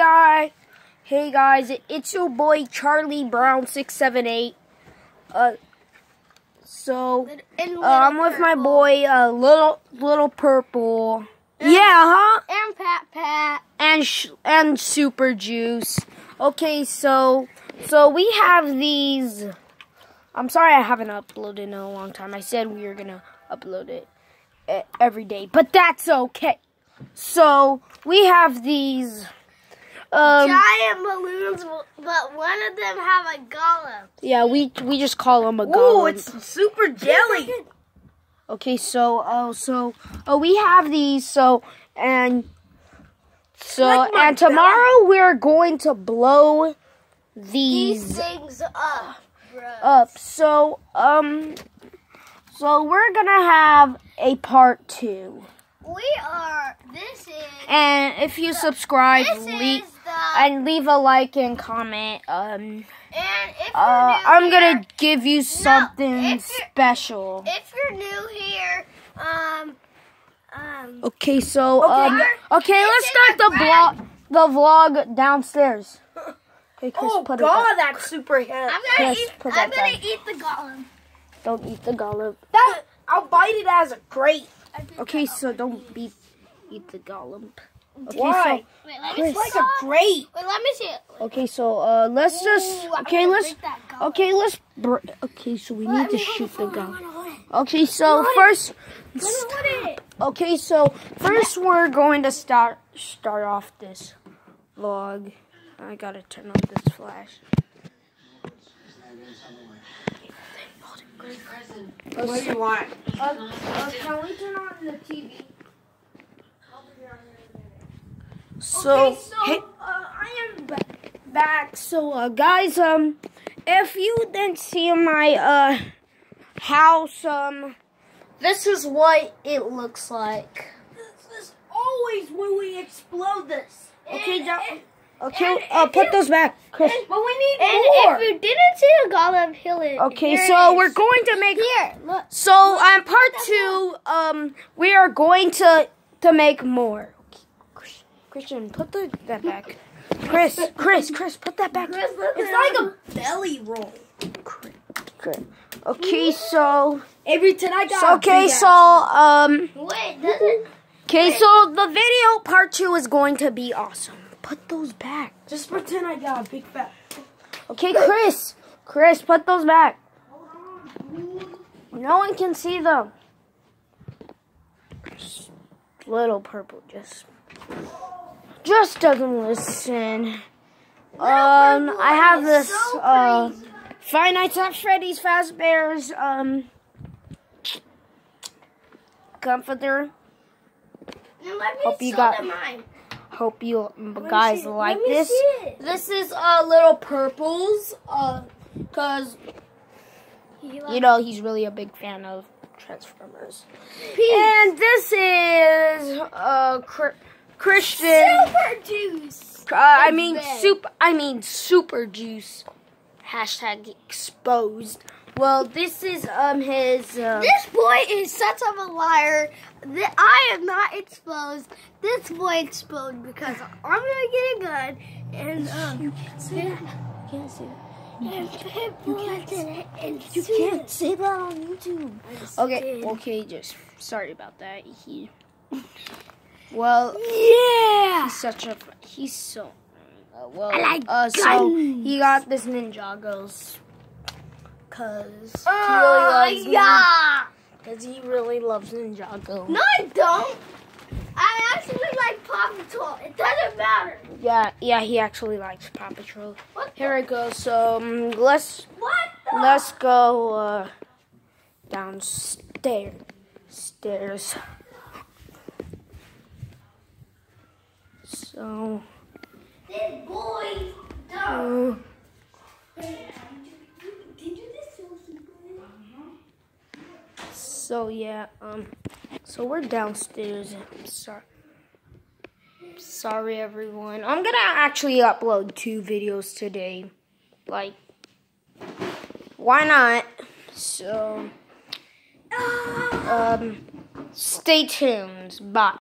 hey guys, it's your boy Charlie Brown six seven eight. Uh, so uh, I'm with my boy uh, little little purple. Yeah, huh? And Pat Pat. And sh- and super juice. Okay, so so we have these. I'm sorry I haven't uploaded in a long time. I said we were gonna upload it e- every day, but that's okay. So we have these. Um, Giant balloons, but one of them have a golem. yeah, we we just call them a Ooh, golem. it's super jelly. Okay, so oh, so oh, we have these. So and so Like my and tomorrow we're going to blow These these things up, bro. up. So um, so we're gonna have a part two. We are. This is. And if you subscribe, This leave is the. And leave a like and comment. Um, And if you're uh, new I'm here, gonna give you something if special. If you're new here, um, um. Okay, so Okay, um, okay, let's start the the vlog, the vlog downstairs. Okay, Chris, Oh put god, it. That's super heavy. I'm gonna Yes, eat. put I'm gonna down. eat the golem. Don't eat the golem. That I'll bite it as a grape. Okay, so don't be eat the golem. Okay, Why? Wait, let Chris. me It's like a grape. Wait, let me see it. so okay, so uh, let's just Ooh, I'm okay, let's break that golem. okay, let's br- okay, so we need to shoot the phone, I golem. wanna hold it. Okay, so Hold it. first, Let it. okay, so first we're going to start start off this vlog. I gotta turn off this flash. What do you want? Uh, uh, can we turn on the TV? So, Okay, so, hey, uh, I am back. So, uh, guys, um, if you didn't see my uh house, um, this is what it looks like. This is always when we explode this. Okay, And- John- and- Okay, and uh, put you- those back, Chris. But we need And more. if you didn't see the golem, he'll it. Okay, so we're going to make. here. Look. So, on part two, um, we are going to to make more. Chris- Christian, put the, that back. Chris, Chris, Chris, put that back. it's like a belly roll. Chris, Chris. Okay, so, Every time I got so okay, so um, Wait, does it? okay, so the video part two is going to be awesome. Put those back. just pretend I got a big fat. Okay, Chris, Chris, put those back. No one can see them. Little purple just just doesn't listen. Um, I have this uh. Five Nights at Freddy's Fazbear's um comforter. Let me Hope you got- mine. Hope you guys like this. This is uh little purples uh cuz You know he's really a big fan of Transformers. Peace. And this is uh Christian Super juice. uh, I mean soup I mean super juice hashtag exposed. Well, this is um his uh, This boy is such of a liar. That I am not exposed. This boy exposed because I'm gonna get a gun and um. You can't say that. you can't And pit bullets and, and you can't say that on YouTube. Okay, did. okay, just sorry about that. He well, Yeah. he's such a he's so uh, well. I like uh, so guns. he got this Ninjago's cause he Oh, really loves yeah. Cause he really loves Ninjago. No, I don't. I actually like Paw Patrol. It doesn't matter. Yeah, yeah, he actually likes Paw Patrol. What? Here it goes. So um, let's What? The? let's go uh, downstairs. Stairs. So. This boy. Dumb. uh, Did you just show Superman? So yeah, um, so we're downstairs. I'm sorry. Sorry, everyone. I'm gonna actually upload two videos today. Like, why not? So, um, stay tuned. Bye.